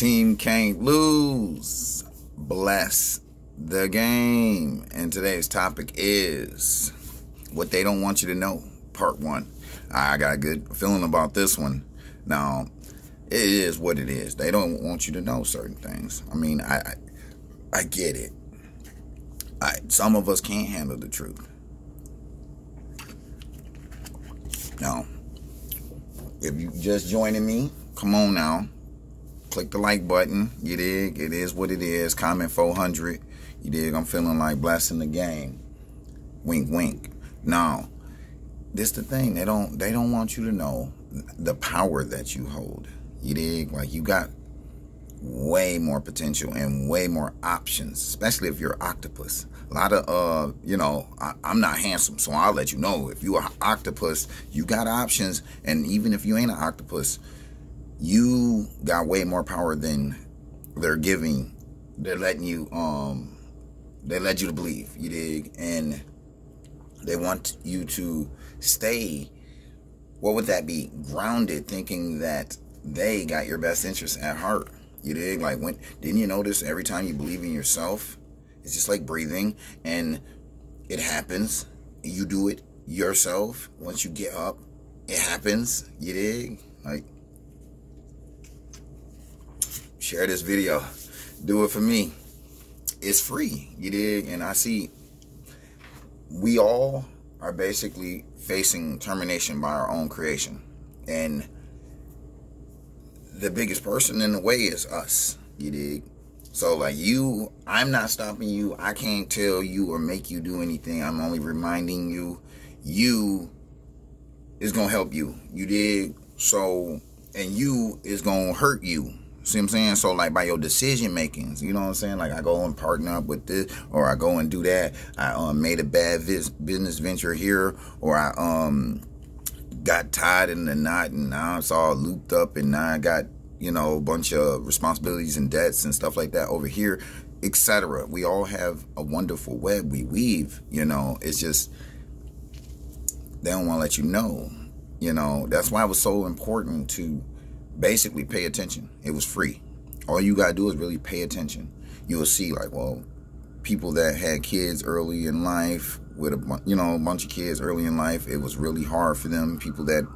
Team can't lose. Bless the game. And today's topic is what they don't want you to know, part one. I got a good feeling about this one. Now, it is what it is. They don't want you to know certain things. I mean, I I, I get it. I, some of us can't handle the truth. Now, if you just joining me, come on now. Click the like button. You dig? It is what it is. Comment 400. You dig? I'm feeling like blessing the game. Wink, wink. Now, this the thing. They don't. They don't want you to know the power that you hold. You dig? Like you got way more potential and way more options, especially if you're octopus. A lot of, uh, you know, I, am not handsome, so I'll let you know. If you're an octopus, you got options, and even if you ain't an octopus, you got way more power than they're giving. They're letting you, um, they led you to believe. You dig? And they want you to stay. What would that be? Grounded, thinking that they got your best interest at heart. You dig? Like when didn't you notice every time you believe in yourself, it's just like breathing and it happens. You do it yourself. Once you get up, it happens. You dig? Like share this video. Do it for me. It's free. You dig? And I see we all are basically facing termination by our own creation. And the biggest person in the way is us. You dig? So like you, I'm not stopping you. I can't tell you or make you do anything. I'm only reminding you. You is gonna help you. You dig? So and you is gonna hurt you. See what I'm saying? So like by your decision makings, you know what I'm saying? Like I go and partner up with this, or I go and do that. I um, made a bad business venture here, or I um got tied in the knot and now it's all looped up and now I got, you know, a bunch of responsibilities and debts and stuff like that over here, etc. We all have a wonderful web we weave, you know. It's just they don't want to let you know. You know, that's why it was so important to basically pay attention. It was free. All you gotta do is really pay attention. You'll see like, well, people that had kids early in life with a you know a bunch of kids early in life it was really hard for them people that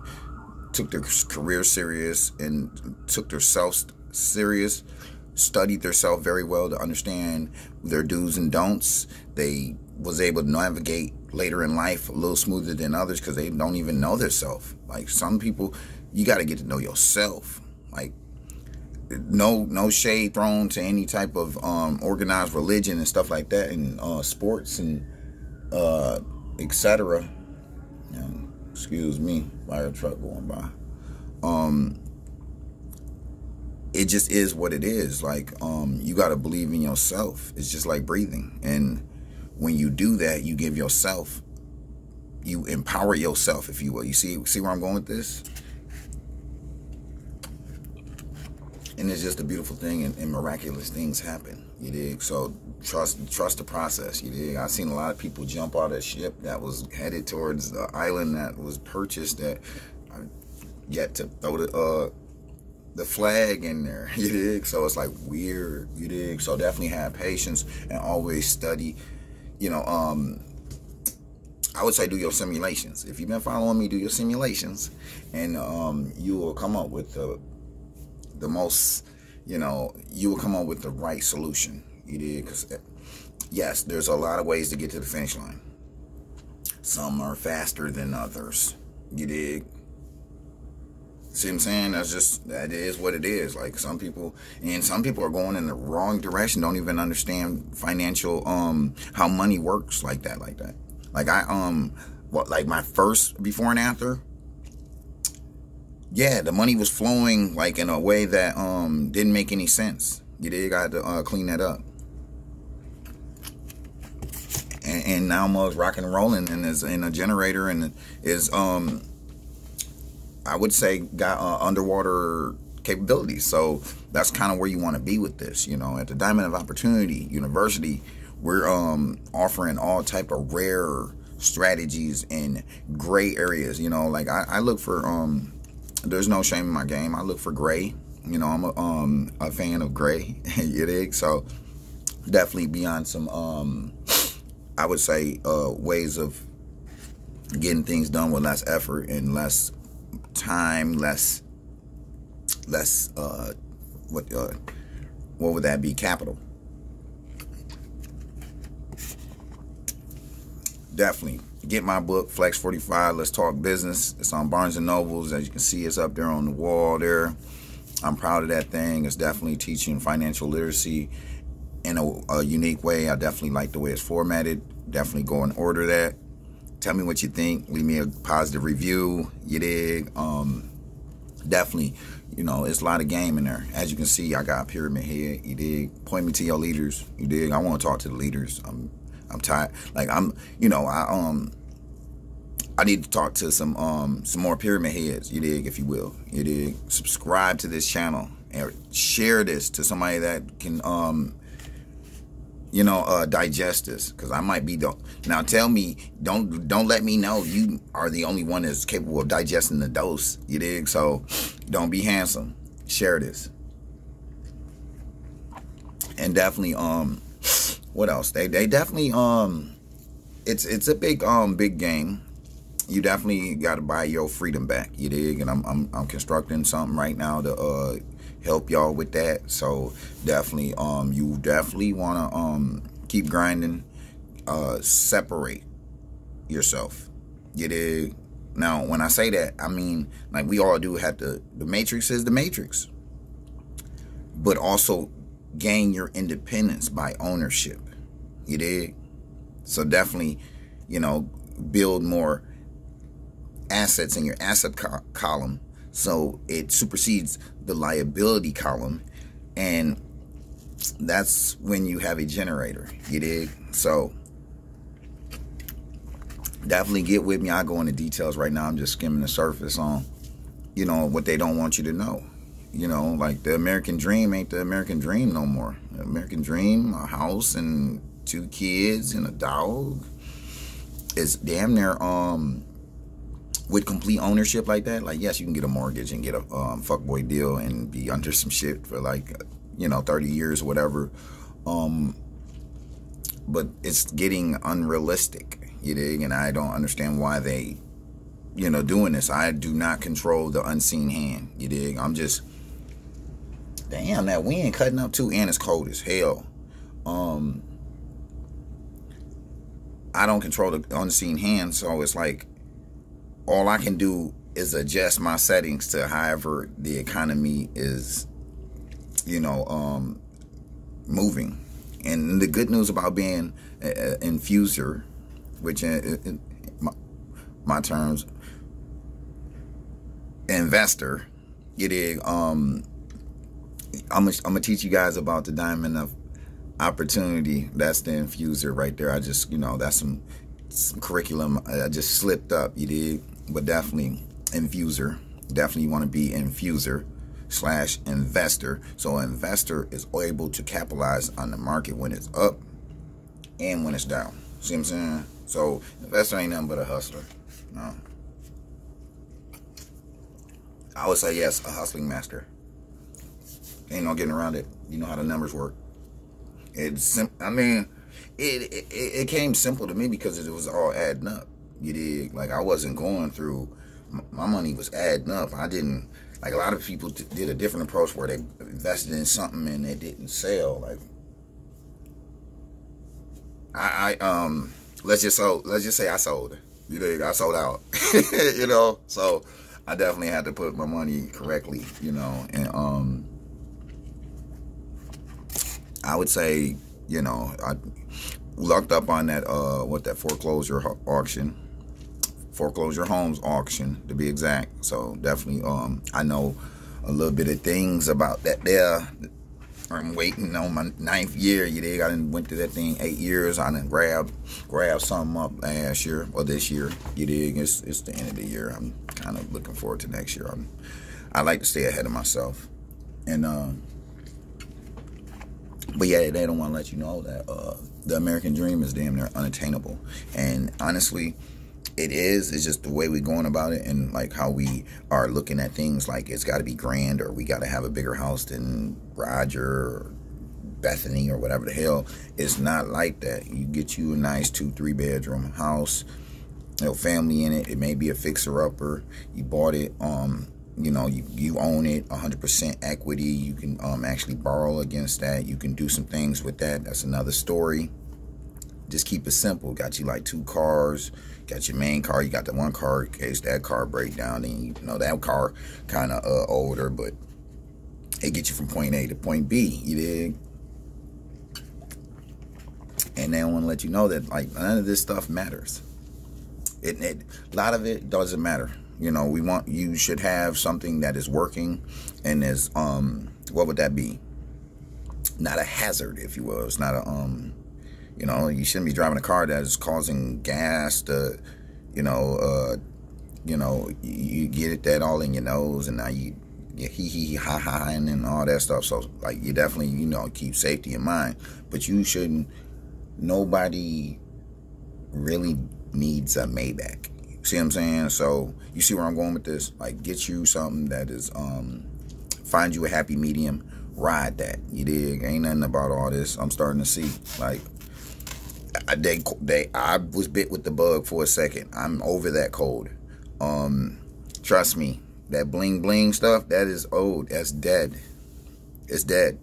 took their career serious and took their self serious studied their self very well to understand their do's and don'ts they was able to navigate later in life a little smoother than others because they don't even know their self like some people you got to get to know yourself like no no shade thrown to any type of um, organized religion and stuff like that and uh, sports and uh, etc. excuse me, fire truck going by. Um, it just is what it is. Like um, you got to believe in yourself. It's just like breathing, and when you do that, you give yourself, you empower yourself, if you will. You see, see where I'm going with this? And it's just a beautiful thing and, and, miraculous things happen. You dig? So trust trust the process you dig? I've seen a lot of people jump out of ship that was headed towards the island that was purchased that I yet to throw the uh the flag in there you dig? So it's like weird you dig? So definitely have patience and always study you know um I would say do your simulations. If you've been following me, do your simulations, and um, you will come up with the the most, you know, you will come up with the right solution. You did, because eh, yes, there's a lot of ways to get to the finish line. Some are faster than others. You dig? See what I'm saying? That's just that is what it is. Like some people and some people are going in the wrong direction, don't even understand financial um how money works like that, like that. Like I um what like my first before and after yeah, the money was flowing like in a way that um didn't make any sense. You did got to uh, clean that up. And, and now Mug's rocking and rolling and is in a generator and is um I would say got uh, underwater capabilities. So that's kind of where you want to be with this. You know, at the Diamond of Opportunity University, we're um offering all type of rare strategies in gray areas. You know, like I, I look for um there's no shame in my game. I look for gray You know, I'm a, um, a fan of gray. you dig? So definitely beyond some, um, I would say, uh, ways of getting things done with less effort and less time, less, less, uh, what, uh, what would that be? Capital. Definitely get my book Flex 45. Let's talk business. It's on Barnes and Nobles. As you can see, it's up there on the wall there. I'm proud of that thing. It's definitely teaching financial literacy in a, a, unique way. I definitely like the way it's formatted. Definitely go and order that. Tell me what you think. Leave me a positive review. You dig? Um, definitely, you know, it's a lot of game in there. As you can see, I got pyramid head. You dig? Point me to your leaders. You dig? I want to talk to the leaders. I'm, I'm tired. Like I'm, you know, I um I need to talk to some um some more pyramid heads, you dig, if you will. You dig. Subscribe to this channel and share this to somebody that can um you know uh digest this because I might be don't now tell me don't don't let me know you are the only one that's capable of digesting the dose, you dig? So don't be handsome. Share this. And definitely um what else? They they definitely um it's it's a big um big game you definitely got to buy your freedom back. You dig? And I'm, I'm, I'm constructing something right now to uh, help y'all with that. So definitely, um, you definitely want to um, keep grinding. Uh, separate yourself. You dig? Now, when I say that, I mean like we all do have to. The matrix is the matrix, but also gain your independence by ownership. You dig? So definitely, you know, build more assets in your asset co column. So it supersedes the liability column. And that's when you have a generator. You dig? So definitely get with me. I go into details right now. I'm just skimming the surface on, you know, what they don't want you to know. You know, like the American dream ain't the American dream no more. The American dream, a house and two kids and a dog is damn near um with complete ownership like that, like yes, you can get a mortgage and get a um, fuckboy deal and be under some shit for like you know 30 years or whatever. Um, but it's getting unrealistic, you dig? And I don't understand why they, you know, doing this. I do not control the unseen hand, you dig? I'm just, damn, that wind cutting up too, and it's cold as hell. Um, I don't control the unseen hand, so it's like all I can do is adjust my settings to however the economy is, you know, um, moving. And the good news about being an infuser, which in, my, terms, investor, it is, um, I'm gonna teach you guys about the diamond of opportunity. That's the infuser right there. I just, you know, that's some, some curriculum. I just slipped up. You did but definitely infuser. Definitely you want to be infuser slash investor. So investor is able to capitalize on the market when it's up and when it's down. See what I'm saying? So investor ain't nothing but a hustler. No. I would say yes, a hustling master. Ain't no getting around it. You know how the numbers work. It's I mean, it, it it came simple to me because it was all adding up. You dig? Like I wasn't going through. My money was adding up. I didn't like a lot of people did a different approach where they invested in something and it didn't sell. Like I, I um let's just so let's just say I sold. You dig? I sold out. you know, so I definitely had to put my money correctly. You know, and um I would say you know I lucked up on that uh what that foreclosure auction foreclosure homes auction to be exact. So definitely, um, I know a little bit of things about that there. I'm waiting on my ninth year. You dig? I didn't went through that thing eight years. I didn't grab grab something up last year or this year. You dig? It's it's the end of the year. I'm kind of looking forward to next year. I'm I like to stay ahead of myself, and uh, but yeah, they don't want to let you know that uh, the American dream is damn near unattainable. And honestly, it is. It's just the way we're going about it and like how we are looking at things. Like it's got to be grand or we got to have a bigger house than Roger or Bethany or whatever the hell. It's not like that. You get you a nice two, three bedroom house, know, family in it. It may be a fixer upper. You bought it. Um, you know, you, you own it 100% equity. You can um, actually borrow against that. You can do some things with that. That's another story. Just keep it simple. Got you like two cars. Got your main car. You got the one car in case that car break down. and you know that car kind of uh, older, but it gets you from point A to point B. You dig? And they want to let you know that like none of this stuff matters. It, it a lot of it doesn't matter. You know, we want you should have something that is working and is um what would that be? Not a hazard, if you will. It's not a um you know, you shouldn't be driving a car that is causing gas to, you know, uh, you know, you get it that all in your nose, and now you, you hee hee ha ha and then all that stuff. So like, you definitely, you know, keep safety in mind, but you shouldn't. Nobody really needs a Maybach. See what I'm saying? So you see where I'm going with this? Like, get you something that is, um, find you a happy medium. Ride that. You dig? Ain't nothing about all this. I'm starting to see like I, they they I was bit with the bug for a second. I'm over that cold. Um, trust me, that bling bling stuff that is old. That's dead. It's dead.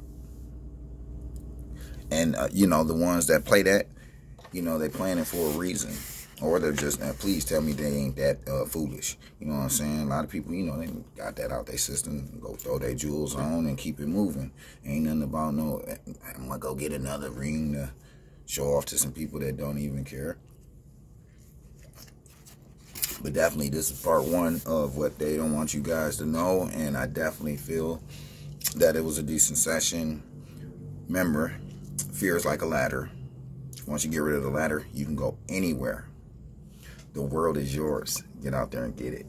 And uh, you know the ones that play that, you know they playing it for a reason, or they're just uh, please tell me they ain't that uh, foolish. You know what I'm saying? A lot of people, you know, they got that out their system, go throw their jewels on and keep it moving. Ain't nothing about no. I'm gonna go get another ring. To, show off to some people that don't even care. But definitely, this is part one of what they don't want you guys to know. And I definitely feel that it was a decent session. Remember, fear is like a ladder. Once you get rid of the ladder, you can go anywhere. The world is yours. Get out there and get it.